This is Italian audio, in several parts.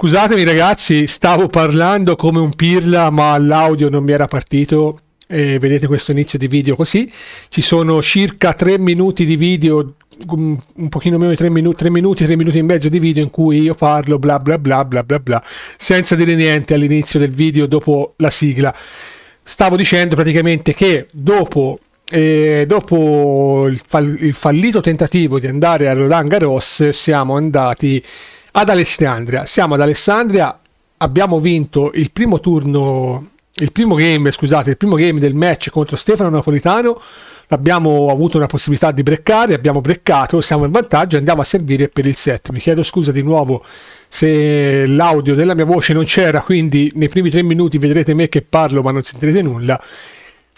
Scusatemi ragazzi, stavo parlando come un pirla ma l'audio non mi era partito e vedete questo inizio di video così. Ci sono circa 3 minuti di video, un pochino meno di 3 minuti, 3 minuti, 3 minuti e mezzo di video in cui io parlo bla bla bla bla bla bla, senza dire niente all'inizio del video dopo la sigla. Stavo dicendo praticamente che dopo e dopo il, fall- il, fallito tentativo di andare a Roland Garros siamo andati ad Alessandria. Siamo ad Alessandria, abbiamo vinto il primo turno, il primo game, scusate, il primo game del match contro Stefano Napolitano. Abbiamo avuto una possibilità di breccare, abbiamo breccato, siamo in vantaggio e andiamo a servire per il set. Mi chiedo scusa di nuovo se l'audio della mia voce non c'era, quindi nei primi tre minuti vedrete me che parlo ma non sentirete nulla.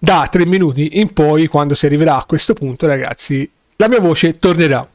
Da tre minuti in poi, quando si arriverà a questo punto, ragazzi, la mia voce tornerà.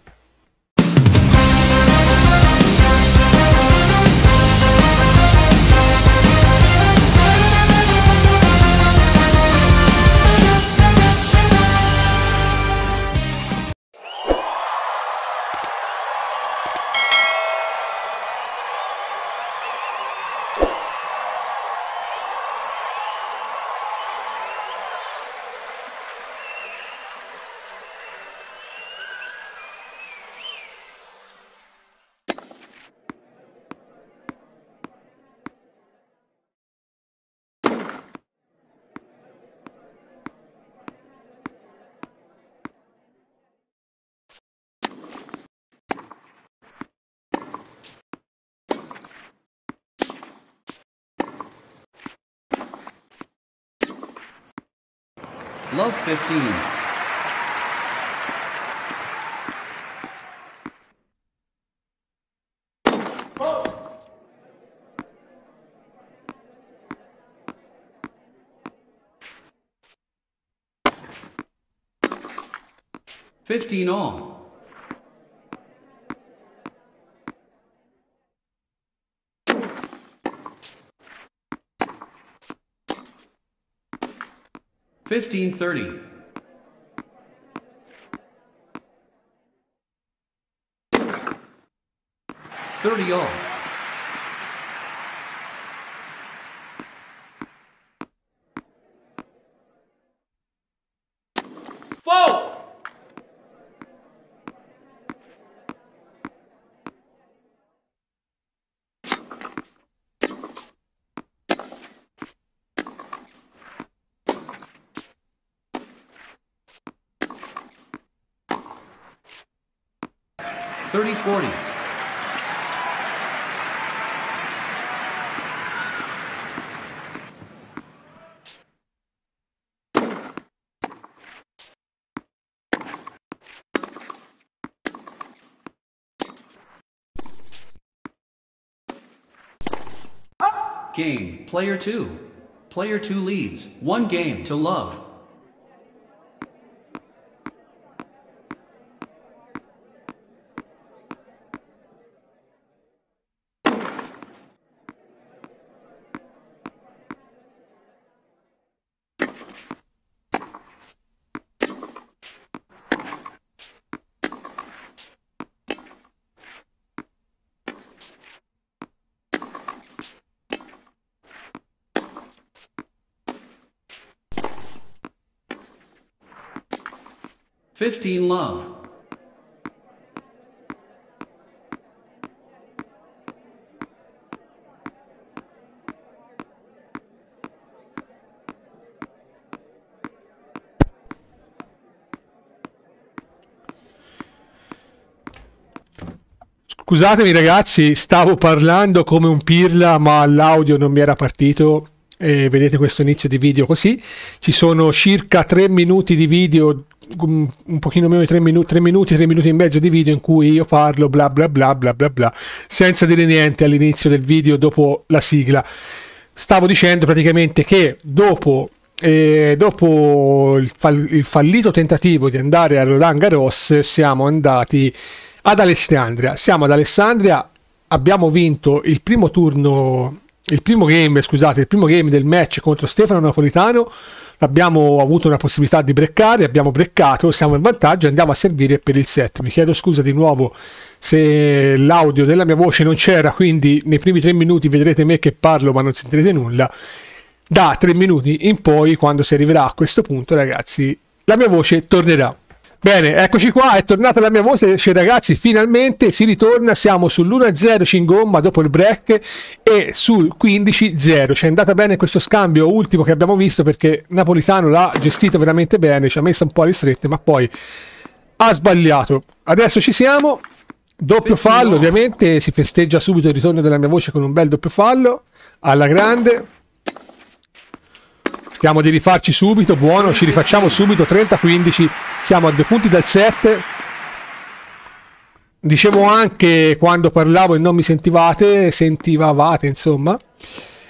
Love 15. Fifteen all. 1530. Thirty all. 30-40. Game, player two. Player two leads, one game to love. Fifteen love. Scusatemi ragazzi, stavo parlando come un pirla ma l'audio non mi era partito e vedete questo inizio di video così. Ci sono circa 3 minuti di video, un pochino meno di 3 minuti, 3 minuti, 3 minuti e mezzo di video in cui io parlo bla bla bla bla bla bla, senza dire niente all'inizio del video dopo la sigla. Stavo dicendo praticamente che dopo e dopo il, fall- il, fallito tentativo di andare a Roland Garros siamo andati ad Alessandria. Siamo ad Alessandria, abbiamo vinto il primo turno, il primo game, scusate, il primo game del match contro Stefano Napolitano. Abbiamo avuto una possibilità di breccare, abbiamo breccato, siamo in vantaggio e andiamo a servire per il set. Mi chiedo scusa di nuovo se l'audio della mia voce non c'era, quindi nei primi tre minuti vedrete me che parlo ma non sentirete nulla. Da tre minuti in poi, quando si arriverà a questo punto, ragazzi, la mia voce tornerà. Bene, eccoci qua, è tornata la mia voce, cioè, ragazzi, finalmente si ritorna, siamo sull'1-0 Cingomma dopo il break e sul 15-0, ci è andata bene questo scambio ultimo che abbiamo visto perché Napolitano l'ha gestito veramente bene, ci ha messo un po' alle strette, ma poi ha sbagliato. Adesso ci siamo, doppio fallo, ovviamente si festeggia subito il ritorno della mia voce con un bel doppio fallo, alla grande. Cerchiamo di rifarci subito, buono, ci rifacciamo subito, 30-15, siamo a due punti dal 7. Dicevo anche quando parlavo e non mi sentivate, sentivate insomma,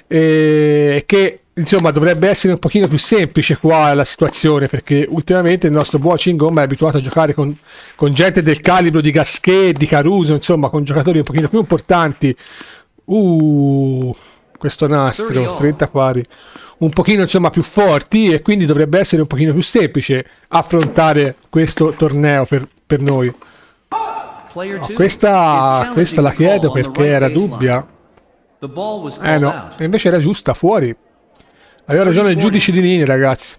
eh, che insomma dovrebbe essere un pochino più semplice qua la situazione perché ultimamente il nostro buon Cingomma è abituato a giocare con, con gente del calibro di Gasquet, di Caruso, insomma con giocatori un pochino più importanti. Uh, questo nastro, 30 pari un pochino insomma più forti e quindi dovrebbe essere un pochino più semplice affrontare questo torneo per, per noi. No, questa, questa la chiedo perché era dubbia. Eh no, e invece era giusta, fuori. Aveva ragione il giudice di linea, ragazzi.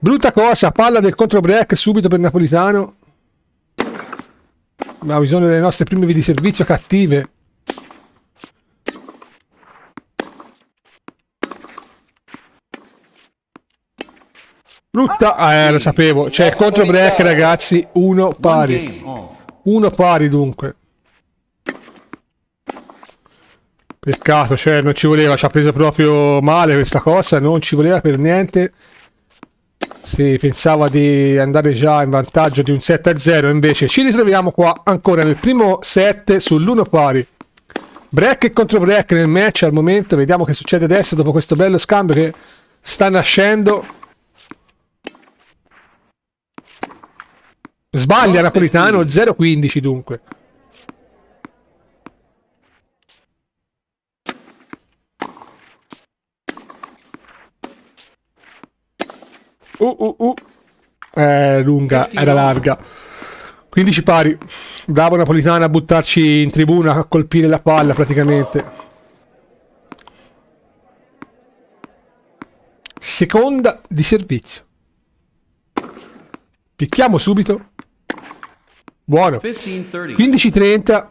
Brutta cosa, palla del contro break subito per Napolitano. Ma bisogno delle nostre prime di servizio cattive. Brutta, eh, lo sapevo. C'è il contro break, ragazzi. Uno pari. Uno pari dunque. Peccato, cioè non ci voleva, ci ha preso proprio male questa cosa, non ci voleva per niente. Si pensava di andare già in vantaggio di un 7 a 0, invece ci ritroviamo qua ancora nel primo set sull'1 pari. Break e contro break nel match al momento, vediamo che succede adesso dopo questo bello scambio che sta nascendo. Sbaglia Napolitano 0-15 dunque. Uh, uh, uh. Eh, lunga, era larga. 15 pari. Bravo Napolitano a buttarci in tribuna, a colpire la palla praticamente. Seconda di servizio. Picchiamo subito. Buono. 15-30.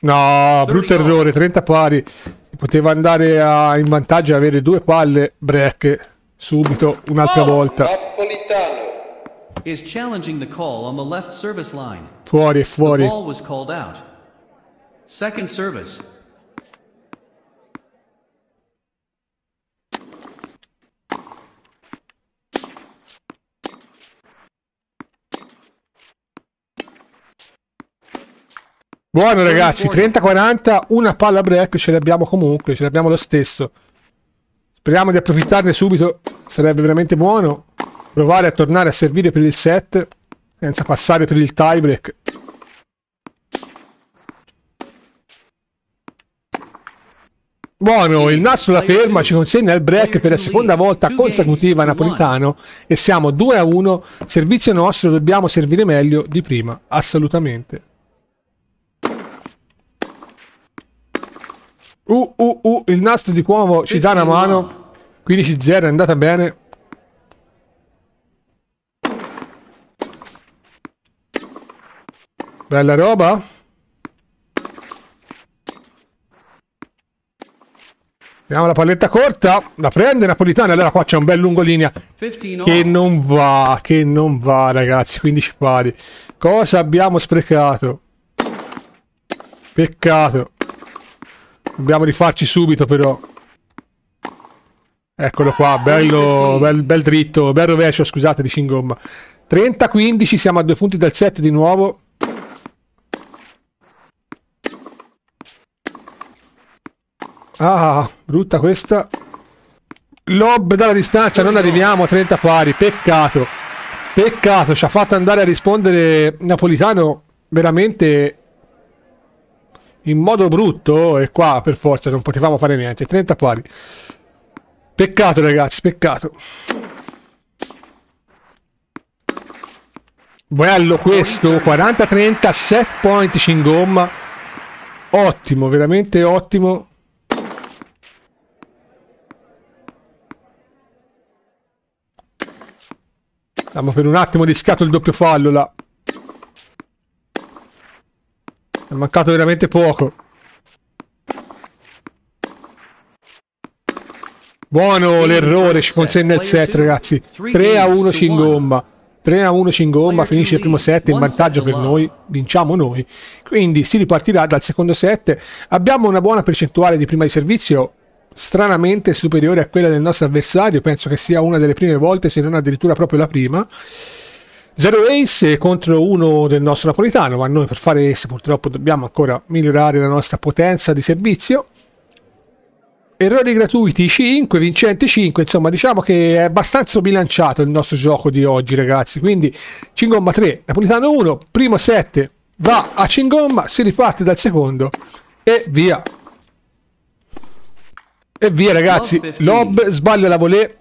No, brutto errore, 30 pari. Si poteva andare a, in vantaggio e avere due palle break subito un'altra oh, volta. Napolitano is challenging the call on the left service line. Fuori, fuori. The ball was called out. Second service. Buono ragazzi, 30-40, una palla break ce l'abbiamo comunque, ce l'abbiamo lo stesso. Speriamo di approfittarne subito, sarebbe veramente buono. Provare a tornare a servire per il set, senza passare per il tiebreak. Buono, il nastro la ferma ci consegna il break per la seconda volta consecutiva Napolitano e siamo 2 a 1. Servizio nostro, dobbiamo servire meglio di prima, assolutamente. Uh, uh, uh, il nastro di Cuomo ci dà una mano. 15-0, è andata bene. Bella roba. Vediamo la palletta corta, la prende Napolitano, allora qua c'è un bel lungolinea che non va, che non va ragazzi, 15 pari. Cosa abbiamo sprecato? Peccato. Dobbiamo rifarci subito però. Eccolo qua, bello, bel, bel dritto, bel rovescio, scusate, di Cingomma. 30-15, siamo a due punti dal set di nuovo. Ah, brutta questa. Lob dalla distanza, non arriviamo a 30 pari, peccato. Peccato, ci ha fatto andare a rispondere Napolitano veramente in modo brutto e qua per forza non potevamo fare niente. 30 pari. Peccato ragazzi, peccato. Bello questo, 40-30, set point Cingomma. Ottimo, veramente ottimo. Stiamo per un attimo rischiato il doppio fallo là. È mancato veramente poco. Buono l'errore, ci consegna il set ragazzi. 3 a 1 Cingomma. 3 a 1 Cingomma, finisce il primo set in vantaggio per noi, vinciamo noi. Quindi si ripartirà dal secondo set. Abbiamo una buona percentuale di prima di servizio, stranamente superiore a quella del nostro avversario, penso che sia una delle prime volte, se non addirittura proprio la prima. 0 ace contro uno del nostro napolitano, ma noi per fare ace purtroppo dobbiamo ancora migliorare la nostra potenza di servizio. Errori gratuiti 5, vincente 5, insomma diciamo che è abbastanza bilanciato il nostro gioco di oggi ragazzi, quindi Cingomma 3, Napolitano 1, primo 7 va a Cingomma, si riparte dal secondo e via. E via ragazzi, Lob sbaglia la volée,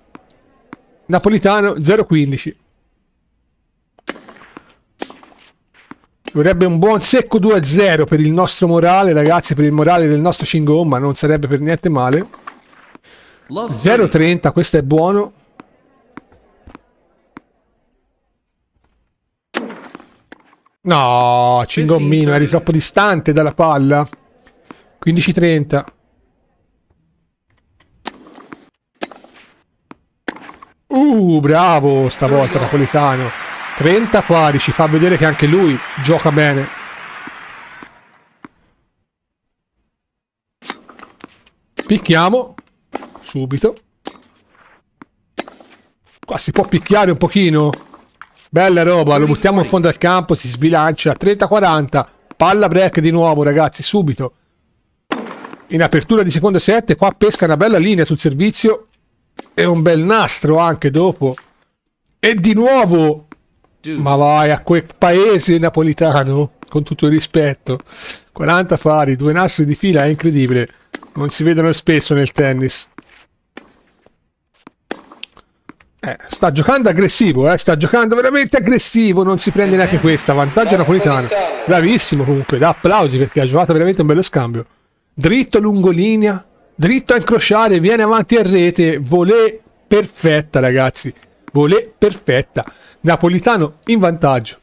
Napolitano 0-15. Vorrebbe un buon secco 2-0 per il nostro morale, ragazzi, per il morale del nostro Cingomma, non sarebbe per niente male. 0-30, questo è buono. No, Cingommino, eri troppo distante dalla palla. 15-30. Uh, bravo stavolta Napolitano. 30 pari, ci fa vedere che anche lui gioca bene. Picchiamo subito. Qua si può picchiare un pochino. Bella roba, lo buttiamo in fondo al campo, si sbilancia. 30-40. Palla break di nuovo, ragazzi, subito. In apertura di secondo set, qua pesca una bella linea sul servizio. E un bel nastro anche dopo. E di nuovo ma vai a quel paese napolitano, con tutto il rispetto. 40 fari, due nastri di fila, è incredibile. Non si vedono spesso nel tennis. Eh, sta giocando aggressivo, eh, sta giocando veramente aggressivo, non si prende neanche questa. Vantaggio napolitano. Bravissimo comunque, da applausi perché ha giocato veramente un bello scambio. Dritto lungo linea, dritto a incrociare, viene avanti a rete, volée perfetta ragazzi. Volée perfetta. Napolitano in vantaggio.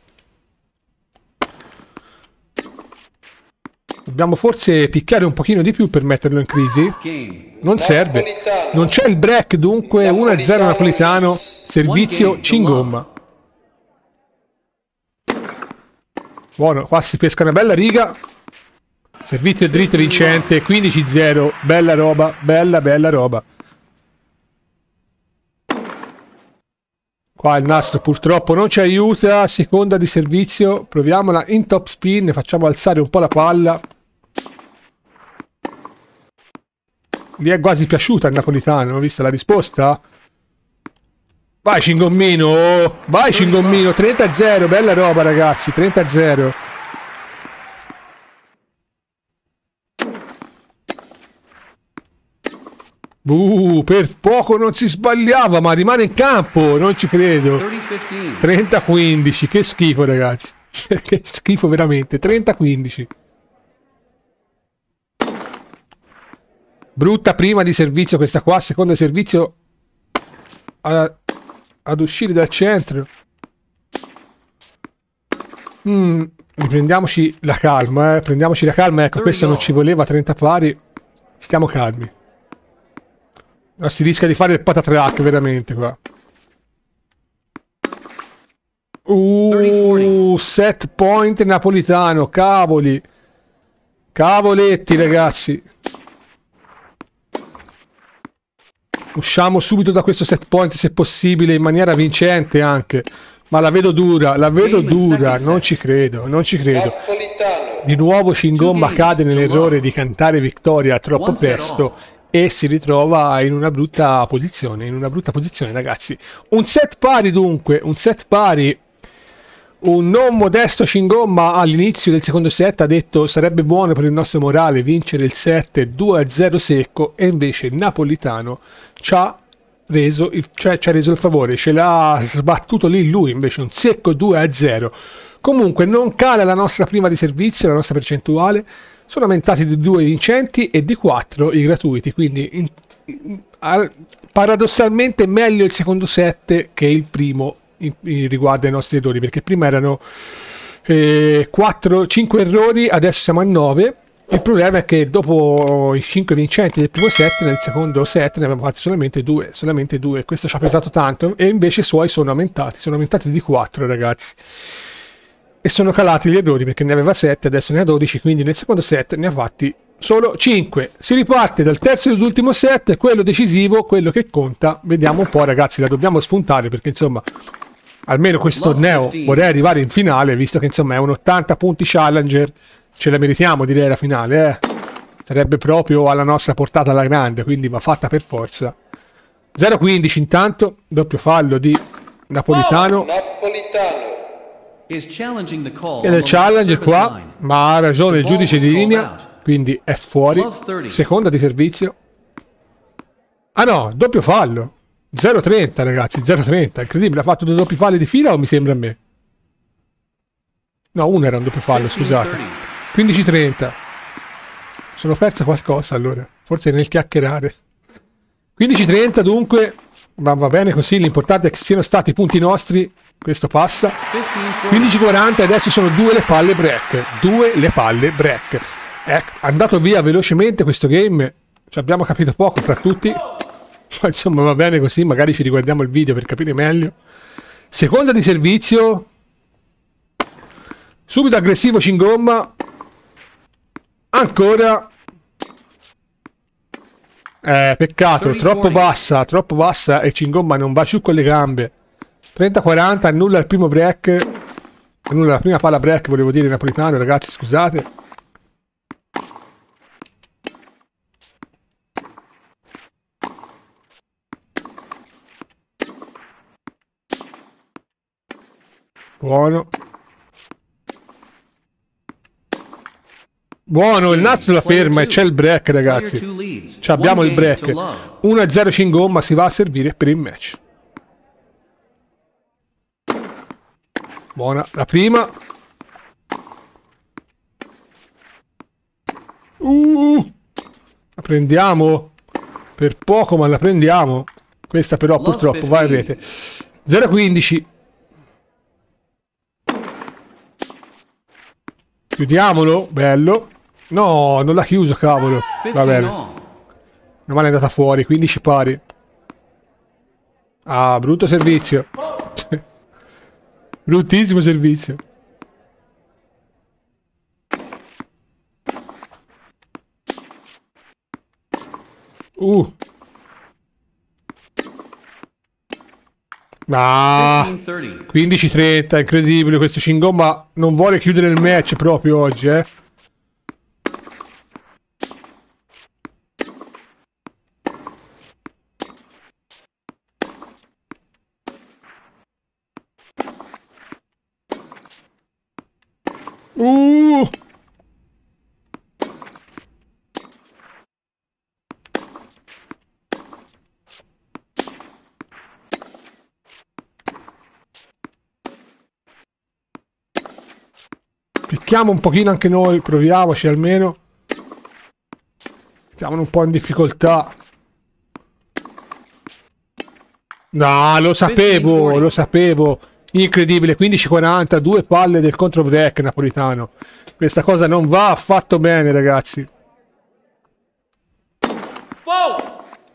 Dobbiamo forse picchiare un pochino di più per metterlo in crisi. Non serve. Non c'è il break, dunque 1-0 Napolitano. Servizio Cingomma. Buono, qua si pesca una bella riga. Servizio dritto vincente, 15-0. Bella roba, bella bella roba. Qua il nastro purtroppo non ci aiuta, seconda di servizio, proviamola in top spin, facciamo alzare un po' la palla. Mi è quasi piaciuta il napolitano, vista la risposta? Vai Cingommino, vai Cingommino, 30-0, bella roba ragazzi, 30-0. Uh, per poco non si sbagliava, ma rimane in campo, non ci credo. 30-15, che schifo ragazzi. che schifo veramente, 30-15. Brutta prima di servizio questa qua, secondo servizio a, ad uscire dal centro. Mm, prendiamoci la calma, eh. prendiamoci la calma, ecco, questo non ci voleva 30 pari. Stiamo calmi. Ma si rischia di fare il patatrack veramente qua. Uh, set point napolitano, cavoli. Cavoletti ragazzi. Usciamo subito da questo set point se possibile in maniera vincente anche. Ma la vedo dura, la vedo dura, non ci credo, non ci credo. Di nuovo Cingomma cade nell'errore di cantare vittoria troppo presto e si ritrova in una brutta posizione, in una brutta posizione ragazzi. Un set pari dunque, un set pari Un non modesto Cingomma all'inizio del secondo set ha detto sarebbe buono per il nostro morale vincere il set 2-0 secco e invece Napolitano ci ha reso il, cioè, ci ha reso il favore, ce l'ha sbattuto lì lui invece un secco 2-0. Comunque non cala la nostra prima di servizio, la nostra percentuale, sono aumentati di 2 i vincenti e di 4 i gratuiti, quindi in, in, a, paradossalmente meglio il secondo set che il primo in, riguardo ai nostri errori, perché prima erano eh, 4, 5 errori, adesso siamo a 9. Il problema è che dopo i 5 vincenti del primo set, nel secondo set ne abbiamo fatti solamente 2, solamente 2. Questo ci ha pesato tanto e invece i suoi sono aumentati, sono aumentati di 4 ragazzi. E sono calati gli errori perché ne aveva 7, adesso ne ha 12, quindi nel secondo set ne ha fatti solo 5. Si riparte dal terzo ed ultimo set, quello decisivo, quello che conta. Vediamo un po' ragazzi, la dobbiamo spuntare perché insomma almeno questo torneo vorrei arrivare in finale, visto che insomma è un 80 punti challenger, ce la meritiamo direi la finale, eh. Sarebbe proprio alla nostra portata alla grande, quindi va fatta per forza. 0-15 intanto, doppio fallo di Napolitano. Oh, Napolitano. E del challenge qua, ma ha ragione il giudice di linea, quindi è fuori. Seconda di servizio. Ah no, doppio fallo. 0,30 ragazzi, 0,30, incredibile, ha fatto due doppi falli di fila o mi sembra a me? No, uno era un doppio fallo, scusate. 15,30. Sono perso qualcosa allora, forse nel chiacchierare. 15,30 dunque, ma va bene così, l'importante è che siano stati i punti nostri, questo passa. 15,40 adesso sono due le palle break, due le palle break. È andato via velocemente questo game, ci abbiamo capito poco fra tutti. Ma insomma va bene così, magari ci riguardiamo il video per capire meglio. Seconda di servizio. Subito aggressivo Cingomma. Ancora. Eh, peccato, troppo bassa, troppo bassa e Cingomma non va giù con le gambe. 30-40, annulla il primo break. Annulla la prima palla break, volevo dire napolitano, ragazzi, scusate. Buono. Buono, il Naz la ferma e c'è il break, ragazzi. Ci abbiamo il break. 1-0 Cingomma si va a servire per il match. Buona, la prima. Uh, la prendiamo. Per poco, ma la prendiamo. Questa però purtroppo va in rete. 0-15. Chiudiamolo, bello. No, non l'ha chiuso, cavolo. Va bene. Non male è andata fuori, 15 pari. Ah, brutto servizio. Bruttissimo servizio. Uh. Ah, 15-30, incredibile. Questo Cingomma non vuole chiudere il match proprio oggi, eh. Uh! Picchiamo un pochino anche noi, proviamoci almeno. Siamo un po' in difficoltà. No, lo sapevo, lo sapevo. Incredibile, 15-40, due palle del contro break napolitano. Questa cosa non va affatto bene, ragazzi.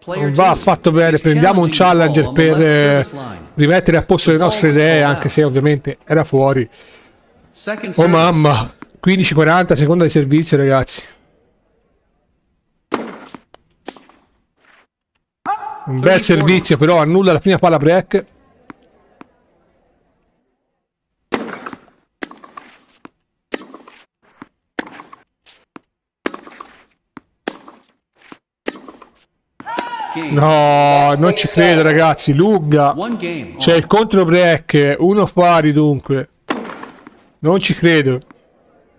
Non va affatto bene. Prendiamo un challenger per eh, rimettere a posto le nostre idee, anche se ovviamente era fuori. Oh mamma, 15-40, seconda di servizio ragazzi. Un bel servizio però, annulla la prima palla break. No, non ci credo ragazzi, lunga. C'è il contro break, uno pari dunque. Non ci credo.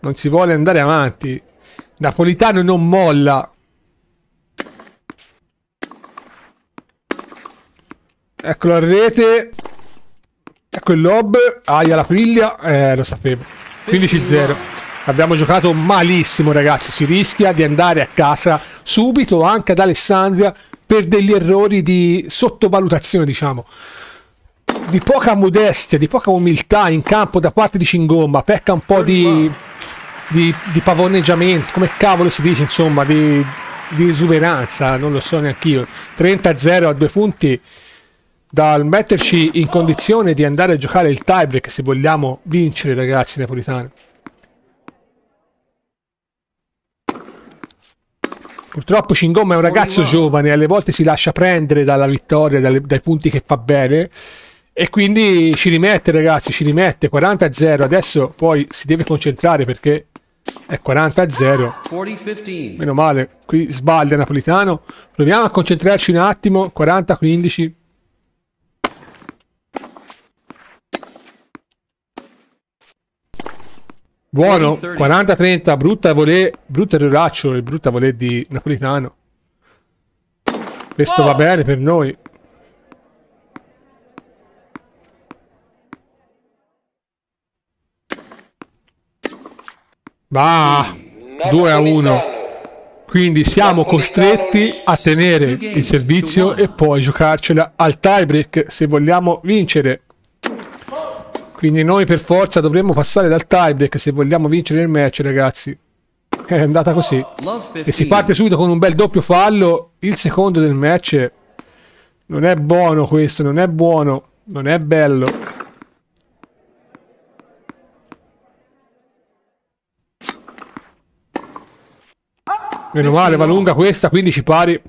Non si vuole andare avanti. Napolitano non molla. Eccolo a rete. Ecco il lob. Aia la piglia. Eh, lo sapevo. 15-0. Abbiamo giocato malissimo, ragazzi. Si rischia di andare a casa subito anche ad Alessandria per degli errori di sottovalutazione, diciamo. Di poca modestia, di poca umiltà in campo da parte di Cingomba. Pecca un po' di, di, di pavoneggiamento, come cavolo si dice, insomma, di, di esuberanza. Non lo so neanche io. 30-0 a due punti dal metterci in condizione di andare a giocare il tiebreak se vogliamo vincere ragazzi napolitani purtroppo Cingomma è un ragazzo giovane alle volte si lascia prendere dalla vittoria dalle, dai punti che fa bene e quindi ci rimette ragazzi ci rimette. 40-0 adesso poi si deve concentrare perché è 40-0 meno male qui sbaglia Napolitano. Proviamo a concentrarci un attimo. 40-15 Buono, 40-30, brutta volée, brutto erroraccio e brutta volée di Napolitano. Questo oh. va bene per noi. Va, 2 a 1. Quindi siamo costretti a tenere il servizio e poi giocarcela al tiebreak se vogliamo vincere. Quindi noi per forza dovremmo passare dal tiebreak se vogliamo vincere il match, ragazzi. È andata così. E si parte subito con un bel doppio fallo. Il secondo del match. Non è buono questo, non è buono. Non è bello. Meno male, va lunga questa, quindi ci pari.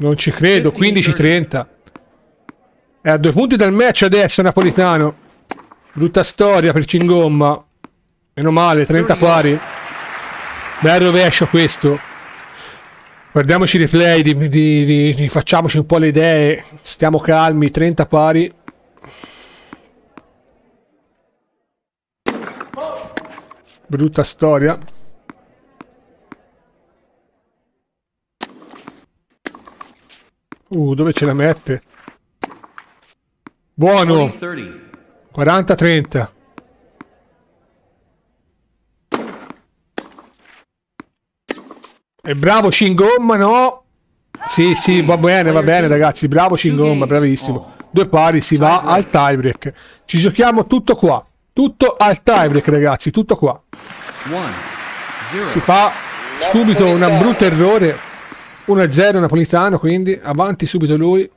Non ci credo, 15-30. È a due punti dal match adesso Napolitano. Brutta storia per Cingomma. Meno male, 30 pari. Bel rovescio questo. Guardiamoci i replay, di, di, di, di, facciamoci un po' le idee. Stiamo calmi, 30 pari. Brutta storia. Uh, dove ce la mette? Buono! 40-30. E bravo Cingomma, no? Sì, sì, va bene, va bene ragazzi, bravo Cingomma, bravissimo. Due pari, si va al tiebreak. Ci giochiamo tutto qua. Tutto al tiebreak ragazzi, tutto qua. Si fa subito un brutto errore 1-0 Napolitano, quindi avanti subito lui.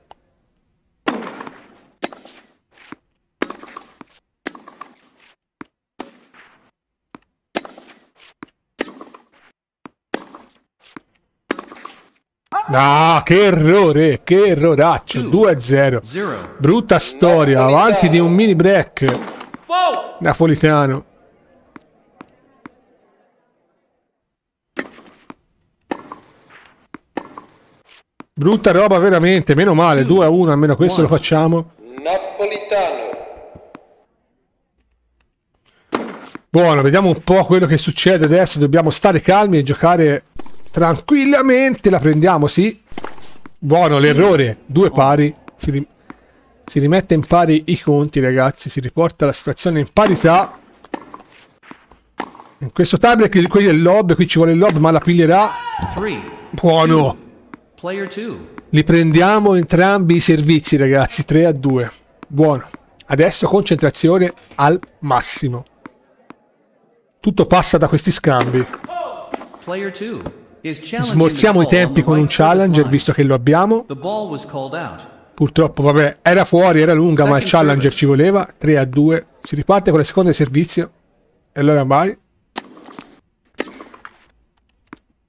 Ah, che errore, che erroraccio, 2-0. Brutta storia, avanti di un mini break. Napolitano. Brutta roba veramente, meno male, 2 a 1, almeno questo lo facciamo. Napolitano. Buono, vediamo un po' quello che succede adesso, dobbiamo stare calmi e giocare tranquillamente, la prendiamo, sì. Buono, l'errore, due pari, si, rim si rimette in pari i conti ragazzi, si riporta la situazione in parità. In questo tablet qui è il lob, qui ci vuole il lob ma la piglierà. Buono. Li prendiamo entrambi i servizi, ragazzi. 3 a 2. Buono. Adesso concentrazione al massimo. Tutto passa da questi scambi. Smorziamo i tempi con un challenger, visto che lo abbiamo. Purtroppo, vabbè, era fuori, era lunga, ma il challenger ci voleva. 3 a 2. Si riparte con la seconda servizio. E allora vai.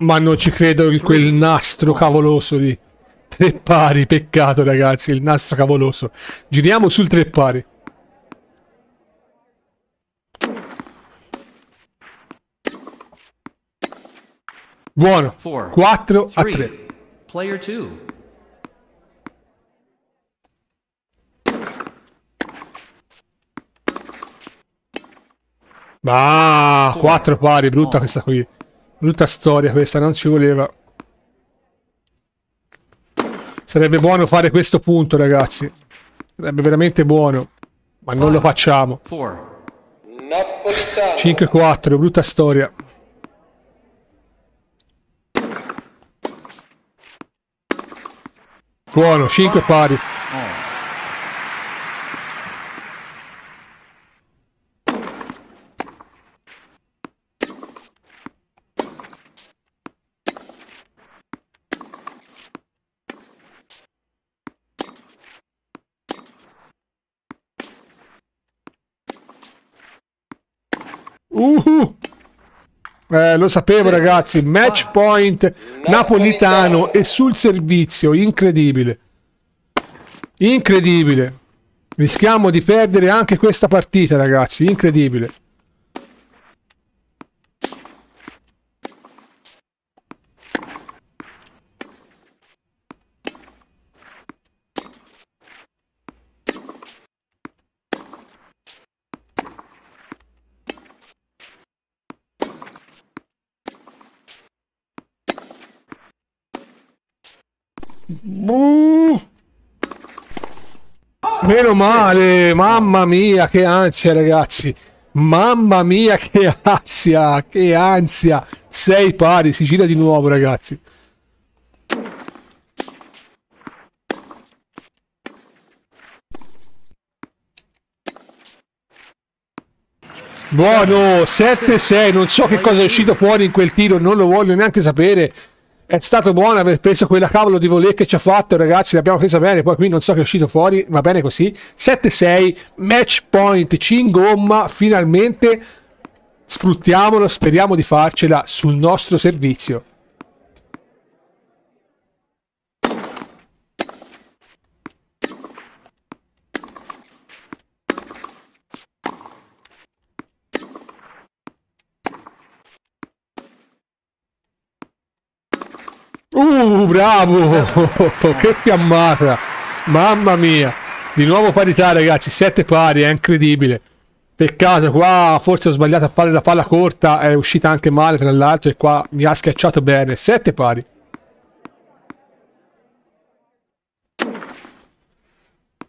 Ma non ci credo in quel nastro cavoloso lì. Tre pari, peccato ragazzi, il nastro cavoloso. Giriamo sul tre pari. Buono. 4 a 3. Player 2. Ah, quattro pari, brutta questa qui. Brutta storia questa, non ci voleva. Sarebbe buono fare questo punto, ragazzi. Sarebbe veramente buono. Ma non lo facciamo. 4. Napolitano. 5-4, brutta storia. Buono, 5 pari. Eh, lo sapevo ragazzi, match point napolitano e sul servizio, incredibile. Incredibile. Rischiamo di perdere anche questa partita ragazzi, incredibile. Uh. Meno male, mamma mia, che ansia, ragazzi. Mamma mia, che ansia, che ansia. Sei pari, si gira di nuovo, ragazzi. Buono, 7-6, non so che cosa è uscito fuori in quel tiro, non lo voglio neanche sapere. È stato buono aver preso quella cavolo di volée che ci ha fatto, ragazzi, l'abbiamo presa bene, poi qui non so che è uscito fuori, va bene così. 7-6, match point, Cingomma, finalmente sfruttiamolo, speriamo di farcela sul nostro servizio. Uh, bravo! che fiammata! Mamma mia! Di nuovo parità, ragazzi, 7 pari, è incredibile. Peccato, qua forse ho sbagliato a fare la palla corta, è uscita anche male tra l'altro e qua mi ha schiacciato bene. 7 pari.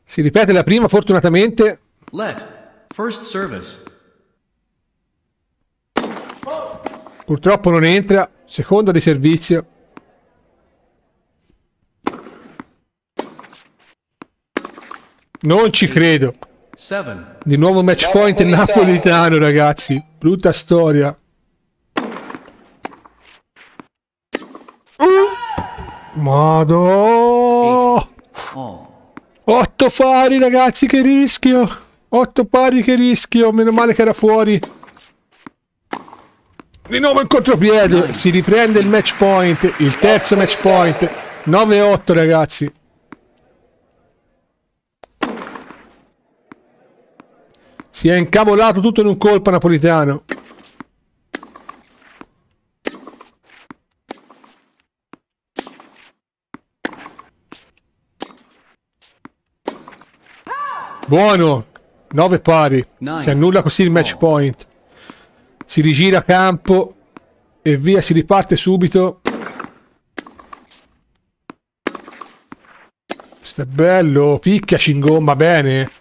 Si ripete la prima, fortunatamente. Let. First service. Purtroppo non entra. Seconda di servizio. Non ci credo. 7. Di nuovo match point Napolitano. ragazzi. Brutta storia. Uh! Mado! All. 8 pari, ragazzi, che rischio. 8 pari, che rischio. Meno male che era fuori. Di nuovo il contropiede. Si riprende il match point. Il terzo match point. 9-8, ragazzi. Si è incavolato tutto in un colpo napolitano. Buono. 9 pari. Si annulla così il match Oh. point. Si rigira a campo e via, si riparte subito. Questo è bello. Picchia Cingomma bene.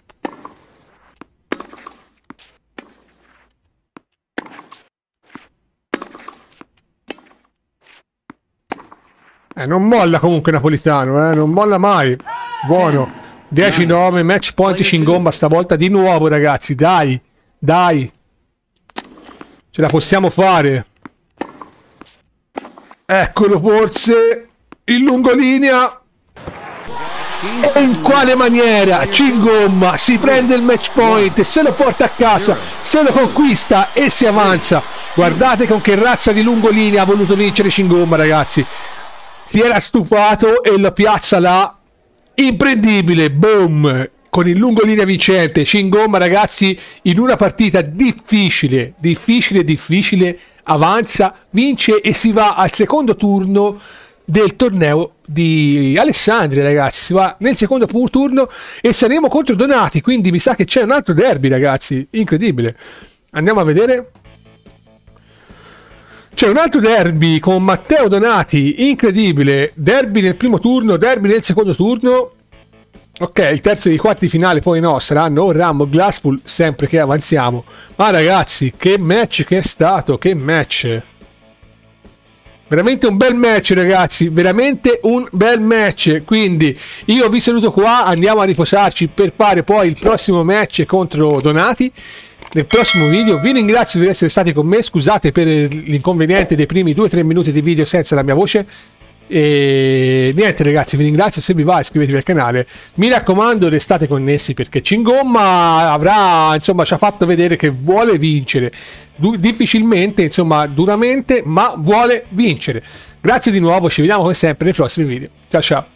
Eh, non molla comunque Napolitano, eh? non molla mai. Buono. 10-9, match point Cingomba stavolta di nuovo ragazzi, dai, dai. Ce la possiamo fare. Eccolo forse, in lungolinea. E in quale maniera Cingomma si prende il match point, se lo porta a casa, se lo conquista e si avanza. Guardate con che razza di lungolinea ha voluto vincere Cingomma ragazzi si era stufato e lo piazza là imprendibile boom con il lungolinea vincente Cingomma ragazzi in una partita difficile difficile difficile avanza vince e si va al secondo turno del torneo di Alessandria, ragazzi. Si va nel secondo turno e saremo contro Donati. Quindi mi sa che c'è un altro derby, ragazzi. Incredibile. Andiamo a vedere. C'è un altro derby con Matteo Donati, incredibile. Derby nel primo turno, derby nel secondo turno. Ok, il terzo di quarti finale poi no, saranno Rambo Glasspool sempre che avanziamo. Ma ragazzi, che match che è stato, che match. Veramente un bel match ragazzi, veramente un bel match. Quindi io vi saluto qua, andiamo a riposarci per fare poi il prossimo match contro Donati nel prossimo video. Vi ringrazio di essere stati con me, scusate per l'inconveniente dei primi 2-3 minuti di video senza la mia voce. E niente ragazzi, vi ringrazio, se vi va iscrivetevi al canale. Mi raccomando, restate connessi perché Cingomma avrà, insomma, ci ha fatto vedere che vuole vincere. Du- difficilmente, insomma, duramente, ma vuole vincere. Grazie di nuovo, ci vediamo come sempre nei prossimi video. Ciao ciao.